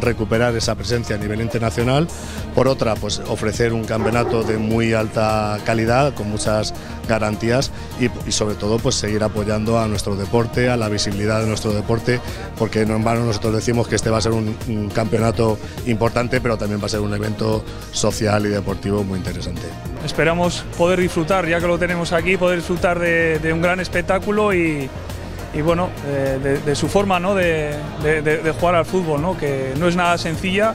recuperar esa presencia a nivel internacional. Por otra, pues ofrecer un campeonato de muy alta calidad, con muchas garantías y, sobre todo pues seguir apoyando a nuestro deporte, a la visibilidad de nuestro deporte, porque no en vano nosotros decimos que este va a ser un, campeonato importante, pero también va a ser un evento social y deportivo muy interesante. Esperamos poder disfrutar, ya que lo tenemos aquí, poder disfrutar de, un gran espectáculo y, bueno, de, su forma ¿no? de, jugar al fútbol, ¿no? que no es nada sencilla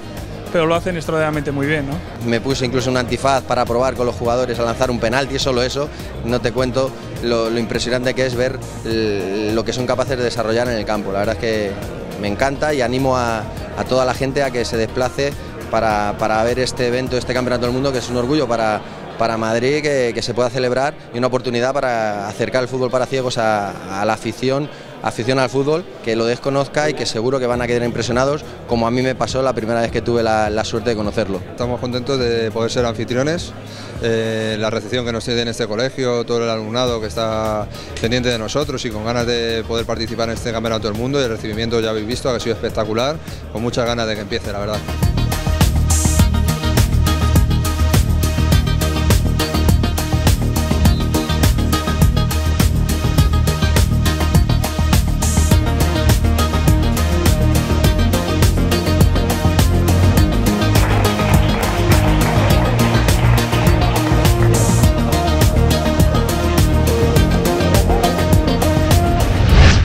pero lo hacen extraordinariamente muy bien. Me puse incluso un antifaz para probar con los jugadores a lanzar un penalti, solo eso, no te cuento lo, impresionante que es ver lo que son capaces de desarrollar en el campo. La verdad es que me encanta y animo a, toda la gente a que se desplace para, ver este evento, este Campeonato del Mundo, que es un orgullo para, para Madrid que, se pueda celebrar y una oportunidad para acercar el fútbol para ciegos a la afición afición al fútbol, que lo desconozca y que seguro que van a quedar impresionados, como a mí me pasó la primera vez que tuve la, suerte de conocerlo. Estamos contentos de poder ser anfitriones, eh, la recepción que nos tiene en este colegio, todo el alumnado que está pendiente de nosotros y con ganas de poder participar en este Campeonato del Mundo y el recibimiento ya habéis visto, que ha sido espectacular, con muchas ganas de que empiece, la verdad.